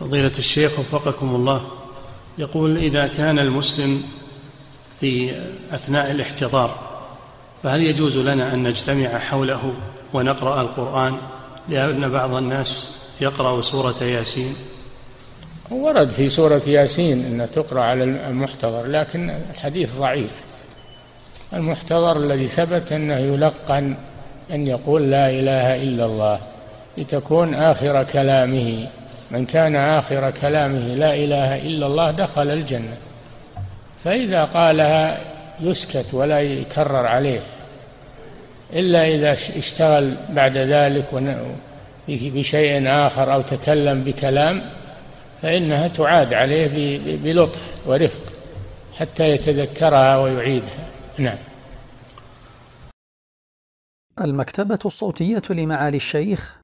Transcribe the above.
فضيلة الشيخ وفقكم الله. يقول إذا كان المسلم في أثناء الاحتضار فهل يجوز لنا أن نجتمع حوله ونقرأ القرآن؟ لأن بعض الناس يقرأ سورة ياسين. ورد في سورة ياسين أنها تقرأ على المحتضر لكن الحديث ضعيف. المحتضر الذي ثبت أنه يلقن أن يقول لا إله إلا الله لتكون آخر كلامه. من كان آخر كلامه لا إله إلا الله دخل الجنة. فإذا قالها يسكت ولا يكرر عليه. إلا إذا اشتغل بعد ذلك بشيء آخر أو تكلم بكلام فإنها تعاد عليه بلطف ورفق حتى يتذكرها ويعيدها. نعم. المكتبة الصوتية لمعالي الشيخ